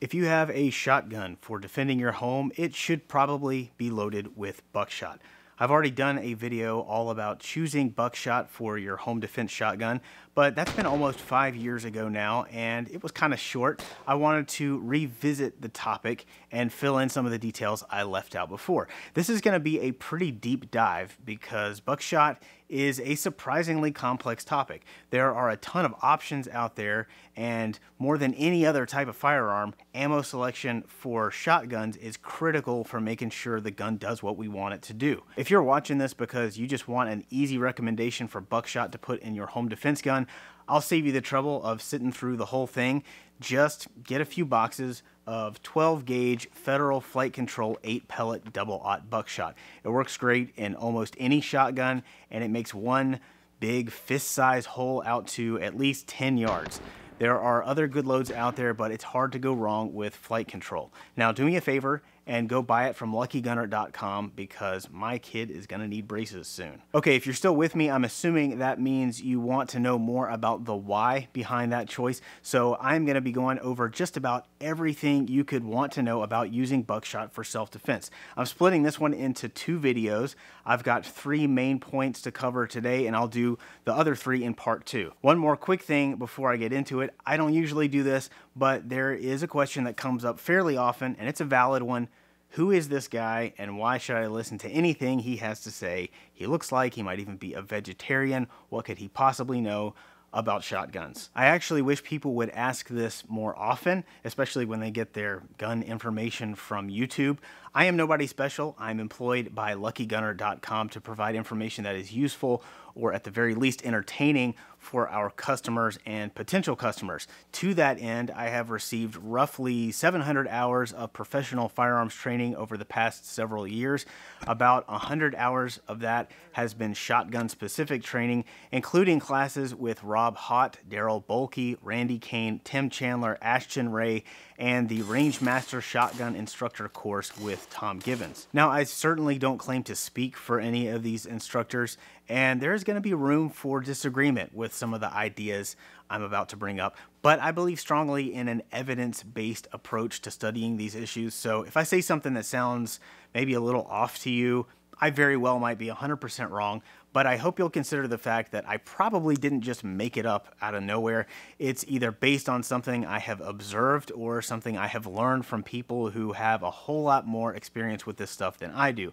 If you have a shotgun for defending your home, it should probably be loaded with buckshot. I've already done a video all about choosing buckshot for your home defense shotgun, but that's been almost five years ago now, and it was kind of short. I wanted to revisit the topic and fill in some of the details I left out before. This is going to be a pretty deep dive because buckshot is a surprisingly complex topic. There are a ton of options out there, and more than any other type of firearm, ammo selection for shotguns is critical for making sure the gun does what we want it to do. If you're watching this because you just want an easy recommendation for buckshot to put in your home defense gun, I'll save you the trouble of sitting through the whole thing. Just get a few boxes of 12 gauge Federal Flight Control 8 pellet double aught buckshot. It works great in almost any shotgun and it makes one big fist size hole out to at least 10 yards. There are other good loads out there, but it's hard to go wrong with flight control. Now, do me a favor and go buy it from luckygunner.com because my kid is going to need braces soon. Okay, if you're still with me, I'm assuming that means you want to know more about the why behind that choice. So I'm going to be going over just about everything you could want to know about using buckshot for self-defense. I'm splitting this one into two videos. I've got three main points to cover today and I'll do the other three in part two. One more quick thing before I get into it. I don't usually do this, but there is a question that comes up fairly often and it's a valid one who is this guy and why should I listen to anything he has to say? He looks like he might even be a vegetarian. What could he possibly know about shotguns? I actually wish people would ask this more often, especially when they get their gun information from YouTube. I am nobody special. I'm employed by luckygunner.com to provide information that is useful or at the very least entertaining for our customers and potential customers. To that end, I have received roughly 700 hours of professional firearms training over the past several years. About 100 hours of that has been shotgun specific training, including classes with Rob Haught, Darryl Bolke, Randy Cain, Tim Chandler, Ashton Ray, and the Rangemaster Shotgun Instructor course with Tom Givens. Now, I certainly don't claim to speak for any of these instructors, and there's going to be room for disagreement with some of the ideas I'm about to bring up, but I believe strongly in an evidence based approach to studying these issues. So if I say something that sounds maybe a little off to you, I very well might be 100% wrong, but I hope you'll consider the fact that I probably didn't just make it up out of nowhere. It's either based on something I have observed or something I have learned from people who have a whole lot more experience with this stuff than I do.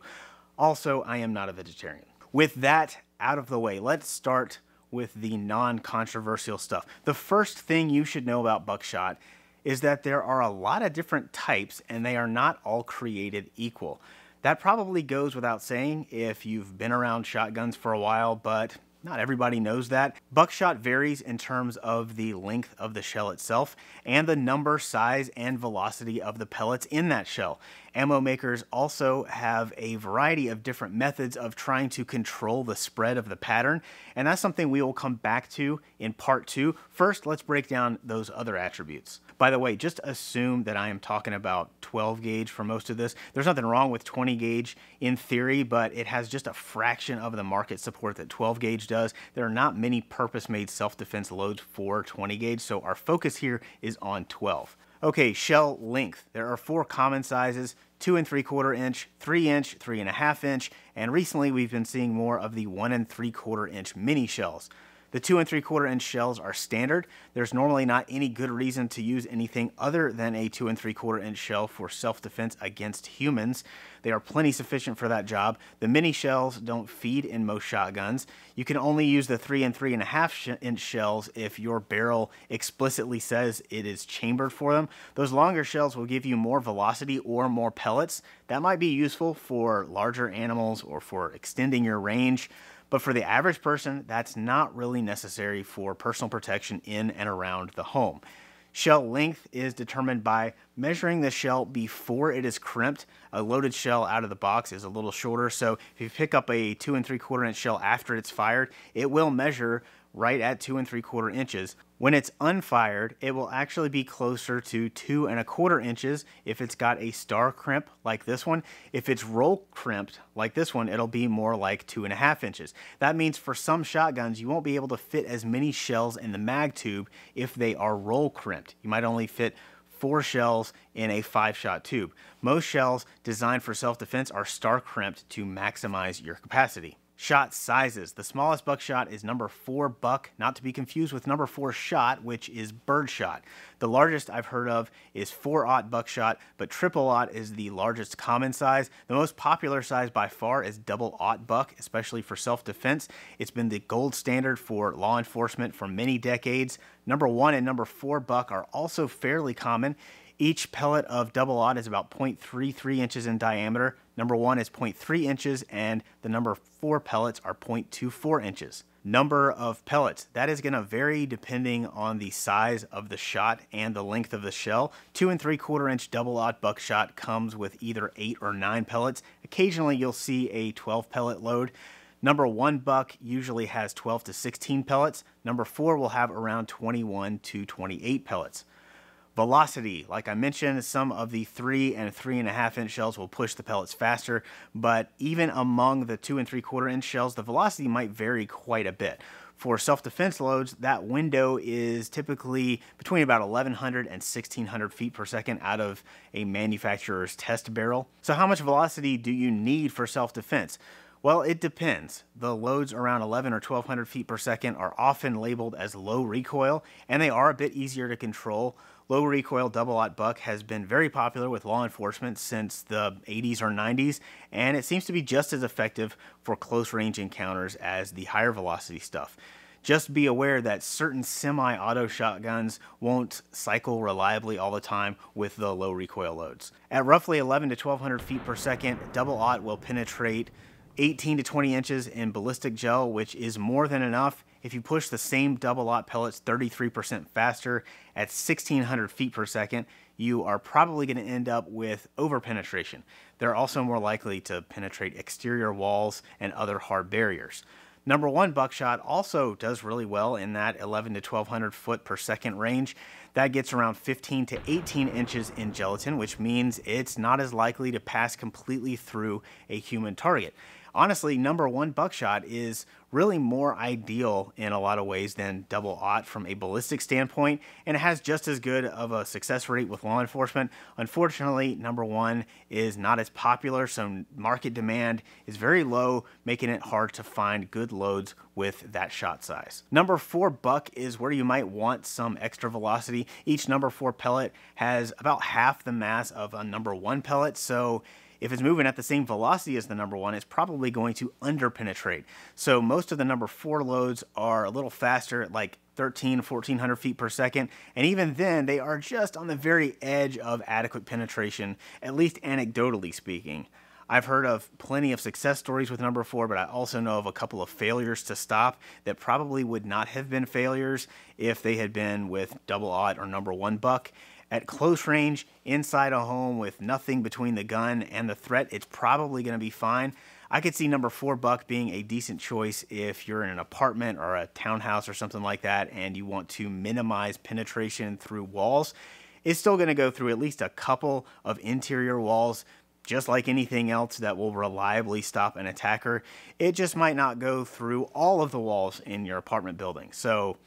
Also, I am not a vegetarian. With that out of the way, let's start with the non controversial stuff. The first thing you should know about buckshot is that there are a lot of different types and they are not all created equal. That probably goes without saying if you've been around shotguns for a while, but not everybody knows that. Buckshot varies in terms of the length of the shell itself and the number, size, and velocity of the pellets in that shell. Ammo makers also have a variety of different methods of trying to control the spread of the pattern, and that's something we will come back to in part two. First, let's break down those other attributes. By the way, just assume that I am talking about 12 gauge for most of this. There's nothing wrong with 20 gauge in theory, but it has just a fraction of the market support that 12 gauge does. There are not many purpose-made self-defense loads for 20 gauge, so our focus here is on 12. Okay, shell length. There are four common sizes, two and three quarter inch, three inch, three and a half inch, and recently we've been seeing more of the one and three quarter inch mini shells. The two and three quarter inch shells are standard. There's normally not any good reason to use anything other than a two and three quarter inch shell for self-defense against humans. They are plenty sufficient for that job. The mini shells don't feed in most shotguns. You can only use the three and three and a half inch shells if your barrel explicitly says it is chambered for them. Those longer shells will give you more velocity or more pellets. That might be useful for larger animals or for extending your range. But for the average person, that's not really necessary for personal protection in and around the home. Shell length is determined by measuring the shell before it is crimped. A loaded shell out of the box is a little shorter, so if you pick up a two and three quarter inch shell after it's fired, it will measure right at two and three quarter inches. When it's unfired, it will actually be closer to two and a quarter inches if it's got a star crimp like this one. If it's roll crimped like this one, it'll be more like two and a half inches. That means for some shotguns, you won't be able to fit as many shells in the mag tube if they are roll crimped. You might only fit four shells in a five shot tube. Most shells designed for self defense are star crimped to maximize your capacity. Shot sizes. The smallest buckshot is number 4 buck, not to be confused with number 4 shot, which is birdshot. The largest I've heard of is 4-aught buckshot, but triple-aught is the largest common size. The most popular size by far is double-aught buck, especially for self-defense. It's been the gold standard for law enforcement for many decades. Number 1 and number 4 buck are also fairly common. Each pellet of double aught is about 0.33 inches in diameter. Number one is 0.3 inches, and the number four pellets are 0.24 inches. Number of pellets, that is going to vary depending on the size of the shot and the length of the shell. Two and three quarter inch double aught buckshot comes with either eight or nine pellets. Occasionally you'll see a 12 pellet load. Number one buck usually has 12 to 16 pellets. Number four will have around 21 to 28 pellets. Velocity, like I mentioned, some of the three and three and a half inch shells will push the pellets faster, but even among the two and three quarter inch shells, the velocity might vary quite a bit. For self-defense loads, that window is typically between about 1100 and 1600 feet per second out of a manufacturer's test barrel. So how much velocity do you need for self-defense? Well, it depends. The loads around 11 or 1200 feet per second are often labeled as low recoil, and they are a bit easier to control. Low recoil double aught buck has been very popular with law enforcement since the 80s or 90s, and it seems to be just as effective for close range encounters as the higher velocity stuff. Just be aware that certain semi auto shotguns won't cycle reliably all the time with the low recoil loads. At roughly 11 to 1200 feet per second, double aught will penetrate 18 to 20 inches in ballistic gel, which is more than enough if you push the same double aught pellets 33% faster at 1600 feet per second, you are probably going to end up with over-penetration. They're also more likely to penetrate exterior walls and other hard barriers. Number one buckshot also does really well in that 11 to 1200 foot per second range. That gets around 15 to 18 inches in gelatin, which means it's not as likely to pass completely through a human target honestly, number one buckshot is really more ideal in a lot of ways than double aught from a ballistic standpoint, and it has just as good of a success rate with law enforcement. Unfortunately, number one is not as popular, so market demand is very low, making it hard to find good loads with that shot size. Number four buck is where you might want some extra velocity. Each number four pellet has about half the mass of a number one pellet, so if it's moving at the same velocity as the number one, it's probably going to underpenetrate. So most of the number four loads are a little faster at like 13, 1400 feet per second. And even then, they are just on the very edge of adequate penetration, at least anecdotally speaking. I've heard of plenty of success stories with number four, but I also know of a couple of failures to stop that probably would not have been failures if they had been with double aught or number one buck. At close range, inside a home with nothing between the gun and the threat, it's probably going to be fine. I could see number four buck being a decent choice if you're in an apartment or a townhouse or something like that and you want to minimize penetration through walls. It's still going to go through at least a couple of interior walls, just like anything else that will reliably stop an attacker. It just might not go through all of the walls in your apartment building. So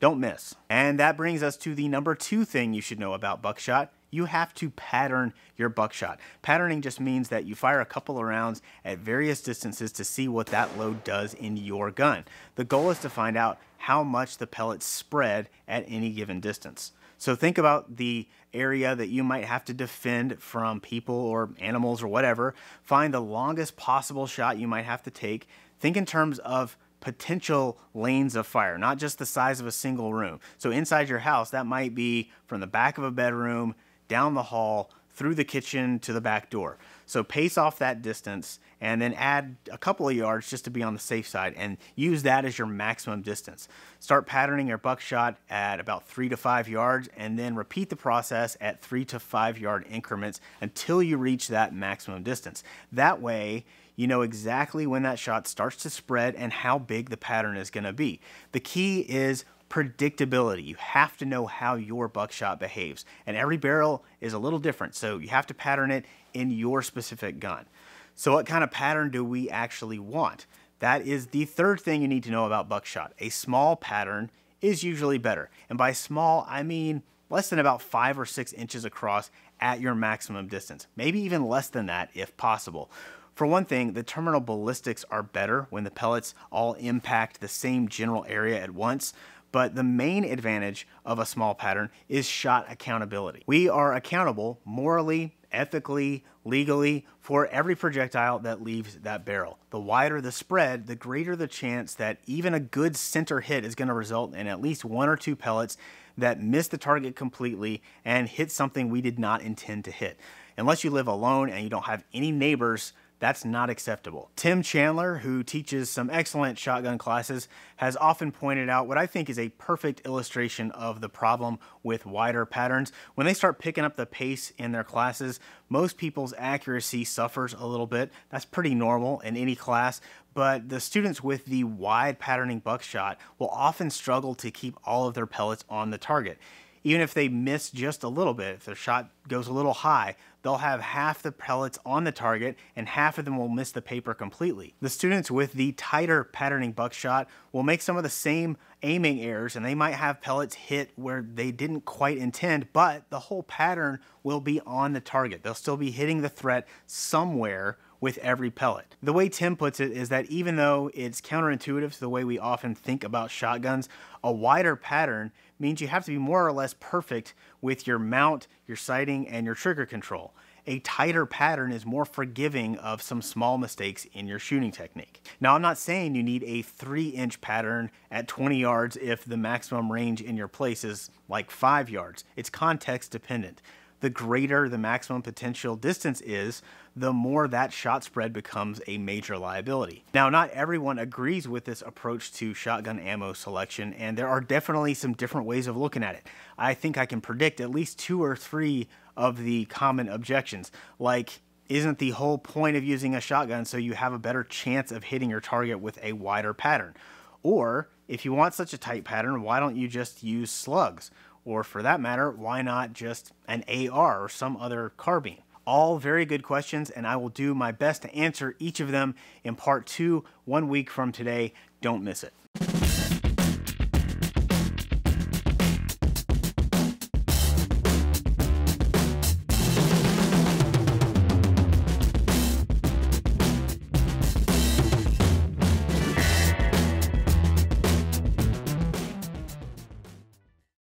don't miss. And that brings us to the number two thing you should know about buckshot. You have to pattern your buckshot. Patterning just means that you fire a couple of rounds at various distances to see what that load does in your gun. The goal is to find out how much the pellets spread at any given distance. So think about the area that you might have to defend from people or animals or whatever. Find the longest possible shot you might have to take. Think in terms of potential lanes of fire, not just the size of a single room. So inside your house, that might be from the back of a bedroom, down the hall, through the kitchen to the back door. So pace off that distance and then add a couple of yards just to be on the safe side and use that as your maximum distance. Start patterning your buckshot at about three to five yards and then repeat the process at three to five yard increments until you reach that maximum distance. That way, you know exactly when that shot starts to spread and how big the pattern is going to be. The key is predictability. You have to know how your buckshot behaves. And every barrel is a little different, so you have to pattern it in your specific gun. So what kind of pattern do we actually want? That is the third thing you need to know about buckshot. A small pattern is usually better. And by small, I mean less than about five or six inches across at your maximum distance, maybe even less than that if possible. For one thing, the terminal ballistics are better when the pellets all impact the same general area at once, but the main advantage of a small pattern is shot accountability. We are accountable morally, ethically, legally for every projectile that leaves that barrel. The wider the spread, the greater the chance that even a good center hit is going to result in at least one or two pellets that miss the target completely and hit something we did not intend to hit. Unless you live alone and you don't have any neighbors that's not acceptable. Tim Chandler, who teaches some excellent shotgun classes, has often pointed out what I think is a perfect illustration of the problem with wider patterns. When they start picking up the pace in their classes, most people's accuracy suffers a little bit. That's pretty normal in any class, but the students with the wide patterning buckshot will often struggle to keep all of their pellets on the target even if they miss just a little bit, if their shot goes a little high, they'll have half the pellets on the target and half of them will miss the paper completely. The students with the tighter patterning buckshot will make some of the same aiming errors and they might have pellets hit where they didn't quite intend, but the whole pattern will be on the target. They'll still be hitting the threat somewhere with every pellet. The way Tim puts it is that even though it's counterintuitive to the way we often think about shotguns, a wider pattern means you have to be more or less perfect with your mount, your sighting, and your trigger control. A tighter pattern is more forgiving of some small mistakes in your shooting technique. Now, I'm not saying you need a 3 inch pattern at 20 yards if the maximum range in your place is like 5 yards. It's context dependent the greater the maximum potential distance is, the more that shot spread becomes a major liability. Now, not everyone agrees with this approach to shotgun ammo selection, and there are definitely some different ways of looking at it. I think I can predict at least two or three of the common objections, like isn't the whole point of using a shotgun so you have a better chance of hitting your target with a wider pattern? Or, if you want such a tight pattern, why don't you just use slugs? Or for that matter, why not just an AR or some other carbine? All very good questions, and I will do my best to answer each of them in part two one week from today. Don't miss it.